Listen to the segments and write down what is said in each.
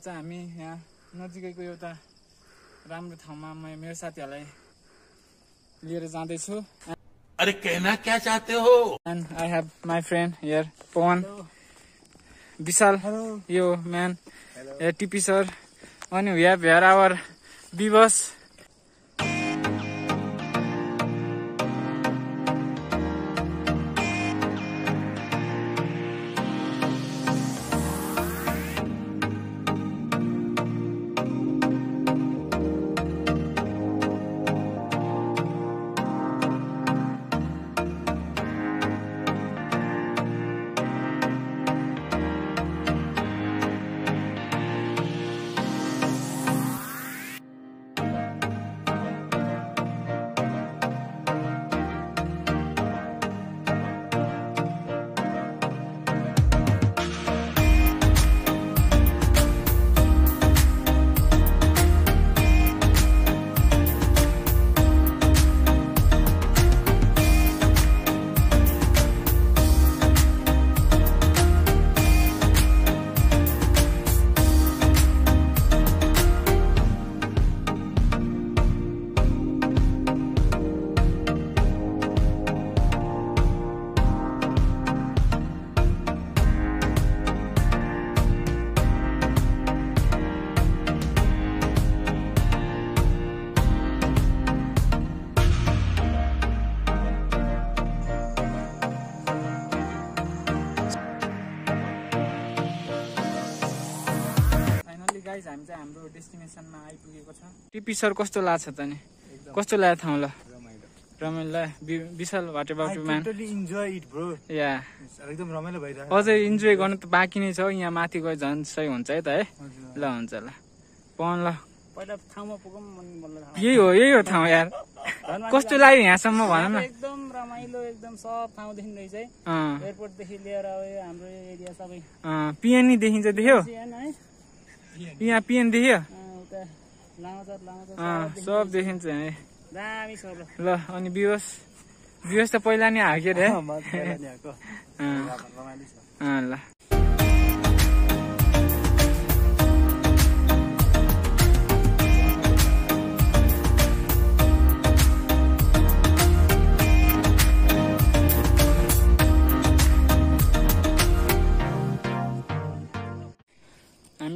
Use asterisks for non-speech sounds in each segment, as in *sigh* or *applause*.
आज हामी यहाँ नजिकैको एउटा राम्रो ठाउँमा म मेरो साथीहरूलाई लिएर जाँदैछु। अरे कहना क्या चाहते हो? And I have my friend here Pawan Vishal यो म्यान टिपी सर अनि we have here our viewers guys हामी चाहिँ हाम्रो डेस्टिनेसनमा आइपुगेको छ। टिपी सर कस्तो लाग्छ त नि? कस्तो लाग्यो ठाउँ ल रमाइलो Vishal what about you man enjoy it bro yeah. एकदम रमाइलो भइरहेको अझै इन्जोय गर्नु त बाँकी नै छ। यहाँ माथि गयो झन् सही हुन्छ है त है? ल हुन्छ ल। पवन ल। यही हो यही हो ठाउँ यार। कस्तो लाग्यो यहाँसम्म भन न। एकदम रमाइलो एकदम सब ठाउँदेखि रहेछ है। एयरपोर्टदेखि लिएर हाम्रो एरिया सबै। अँ, पिएनी देखिन्छ देख्यो। यहाँ पिएन देख्यो। सब देखिन्छ है। ल। अनि बिहोस। बिहोस त पहिला नै हाक्यो अँ, ल।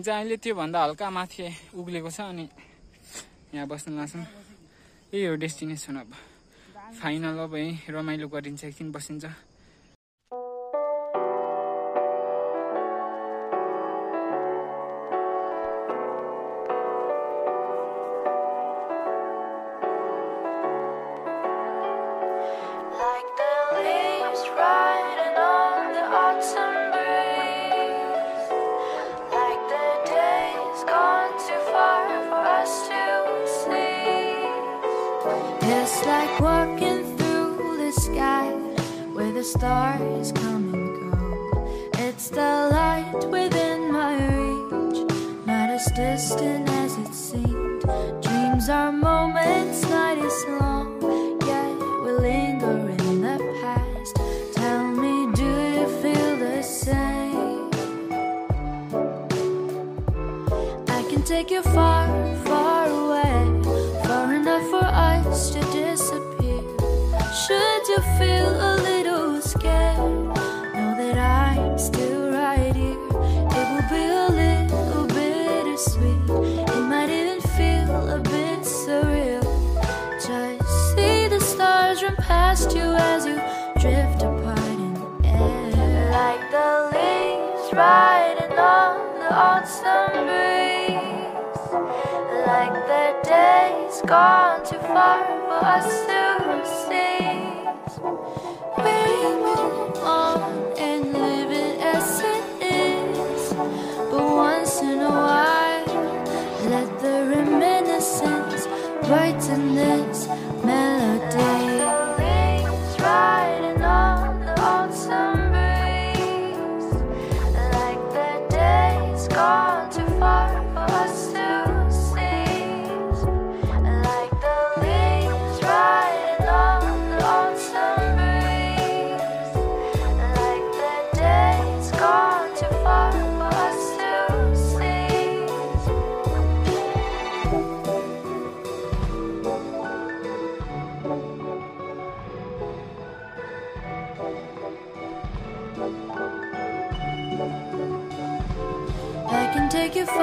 चाहिँ अहिले त्योभन्दा हल्का माथि उक्लेको छ अनि यहाँ बस्न लाग्छौँ यही हो डेस्टिनेसन अब। फाइनल अब यहीँ रमाइलो गरिन्छ एकछिन बसिन्छ। Like walking through the sky where the stars come and go. It's the light within my reach, not as distant as it seemed. Dreams are moments, night is long, yet we linger in the past. Tell me, do you feel the same? I can take you far, far gone too far, but I still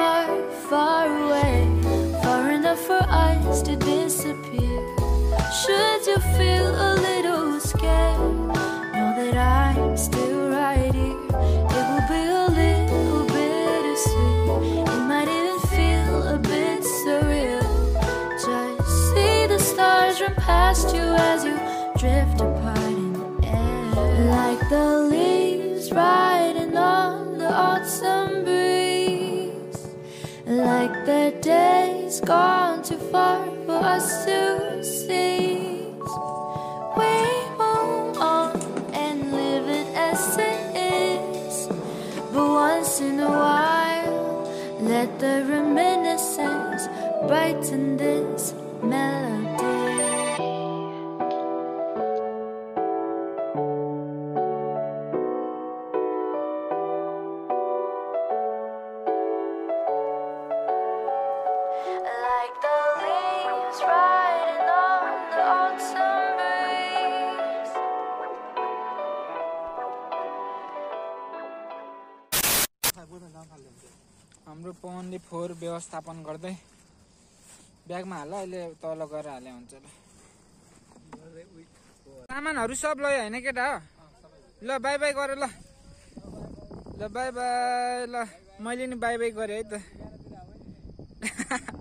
far, far away, far enough for us to disappear. Should you feel a little scared, know that I'm still right here. It will be a little bittersweet. It might even feel a bit surreal. Just see the stars run past you as you drift apart in the air. Like the leaves riding Like the days gone too far for us to seize. We move on and live it as it is. But once in a while, let the reminiscence brighten this melody. हाम्रो पवनले फोहोर व्यवस्थापन गर्दै ब्यागमा हाल अहिले तल गएर हाले हुन्छ ल। सामानहरू सब लयो होइन केटा? हो ल बाई बाई गर ल। ल बाई बाई ल। मैले नि बाई बाई गरेँ है त। *laughs*